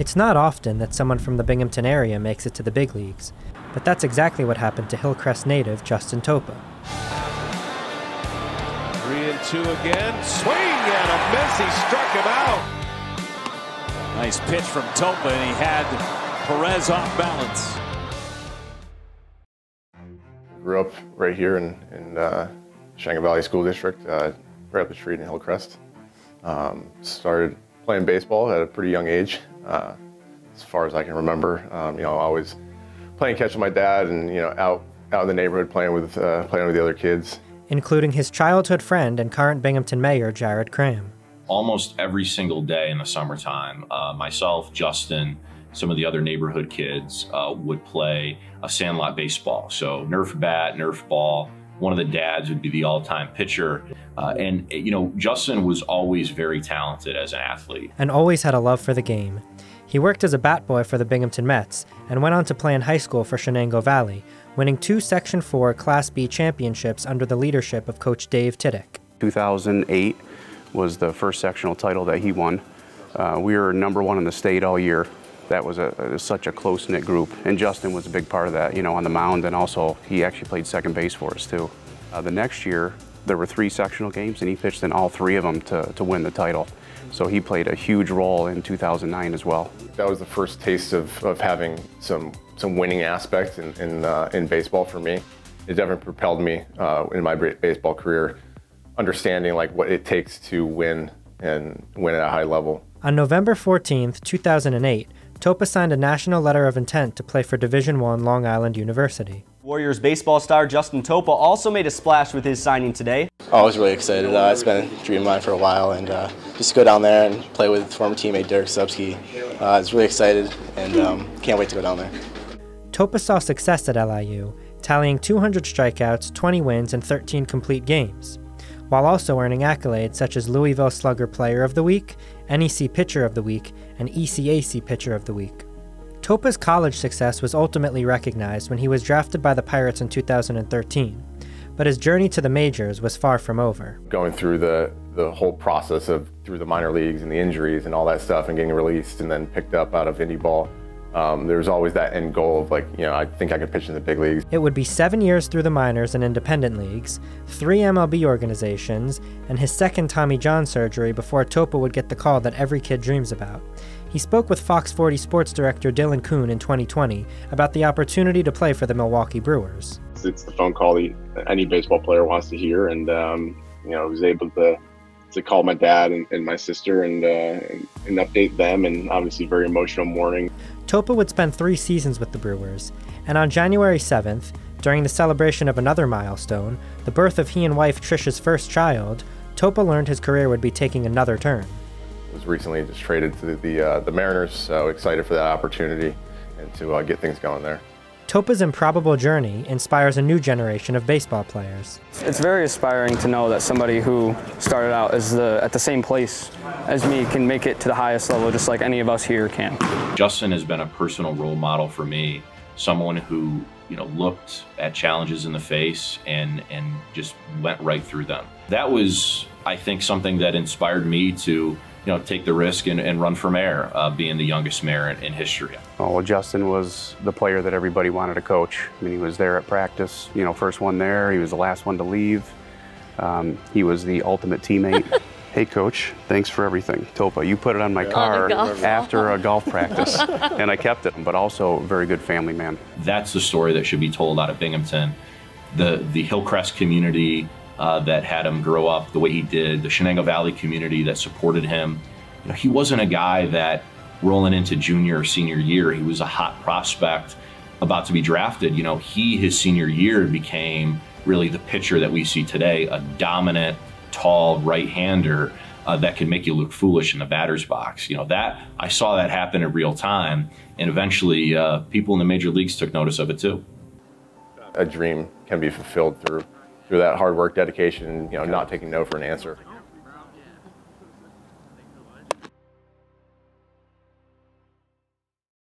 It's not often that someone from the Binghamton area makes it to the big leagues, but that's exactly what happened to Hillcrest native Justin Topa. Three and two again. Swing and a miss. He struck him out. Nice pitch from Topa, and he had Perez off balance. Grew up right here in, in uh, Chenango Valley School District, uh, right up the street in Hillcrest. Um, started playing baseball at a pretty young age, uh, as far as I can remember. Um, you know, always playing catch with my dad, and you know, out out in the neighborhood playing with uh, playing with the other kids. Including his childhood friend and current Binghamton mayor Jared Cram. Almost every single day in the summertime, uh, myself, Justin, some of the other neighborhood kids uh, would play a sandlot baseball. So Nerf bat, Nerf ball. One of the dads would be the all-time pitcher, uh, and you know Justin was always very talented as an athlete, and always had a love for the game. He worked as a bat boy for the Binghamton Mets and went on to play in high school for Chenango Valley, winning two Section 4 Class B championships under the leadership of Coach Dave Tiddick. 2008 was the first sectional title that he won. Uh, we were number one in the state all year that was, a, a such a close-knit group. And Justin was a big part of that, you know, on the mound, and also he actually played second base for us, too. Uh, the next year, there were three sectional games, and he pitched in all three of them to, to win the title. So he played a huge role in 2009 as well. That was the first taste of, of having some, some winning aspect in, in, uh, in baseball for me. It definitely propelled me uh, in my baseball career, understanding like what it takes to win and win at a high level. On November 14th, 2008, Topa signed a national letter of intent to play for Division One Long Island University. Warriors baseball star Justin Topa also made a splash with his signing today. Oh, I was really excited. Uh, it's been a dream of mine for a while, and uh, just go down there and play with former teammate Derek Subsky. Uh, I was really excited, and um, can't wait to go down there. Topa saw success at LIU, tallying 200 strikeouts, 20 wins, and 13 complete games, while also earning accolades such as Louisville Slugger Player of the Week, NEC Pitcher of the Week, and ECAC Pitcher of the Week. Topa's college success was ultimately recognized when he was drafted by the Pirates in 2013, but his journey to the majors was far from over. Going through the, the whole process of through the minor leagues and the injuries and all that stuff and getting released and then picked up out of indie ball, um, there was always that end goal of like, you know, I think I could pitch in the big leagues. It would be seven years through the minors and independent leagues, three MLB organizations, and his second Tommy John surgery before Topa would get the call that every kid dreams about. He spoke with Fox 40 sports director Dylan Kuhn in 2020 about the opportunity to play for the Milwaukee Brewers. It's the phone call that any baseball player wants to hear, and um, you know, I was able to to call my dad and, and my sister and, uh, and, and update them, and obviously very emotional morning. Topa would spend three seasons with the Brewers, and on January 7th, during the celebration of another milestone, the birth of he and wife Trisha's first child, Topa learned his career would be taking another turn. Was recently just traded to the uh, the Mariners, so excited for that opportunity and to uh, get things going there. Topa's improbable journey inspires a new generation of baseball players. It's very inspiring to know that somebody who started out as the, at the same place as me can make it to the highest level just like any of us here can. Justin has been a personal role model for me, someone who you know looked at challenges in the face and and just went right through them. That was I think something that inspired me to you know, take the risk and, and run for mayor, uh, being the youngest mayor in, in, history. Oh, well, Justin was the player that everybody wanted to coach. I mean, he was there at practice, you know, first one there. He was the last one to leave. Um, he was the ultimate teammate. hey, coach, thanks for everything. Topa, you put it on my car after a golf practice, and I kept it, but also a very good family man. That's the story that should be told out of Binghamton. The, the Hillcrest community, uh, that had him grow up the way he did, the Chenango Valley community that supported him. You know, he wasn't a guy that rolling into junior or senior year, he was a hot prospect about to be drafted. You know, he, his senior year, became really the pitcher that we see today, a dominant, tall right-hander uh, that can make you look foolish in the batter's box. You know, that I saw that happen in real time, and eventually uh, people in the major leagues took notice of it too. A dream can be fulfilled through through that hard work, dedication, you know, not taking no for an answer.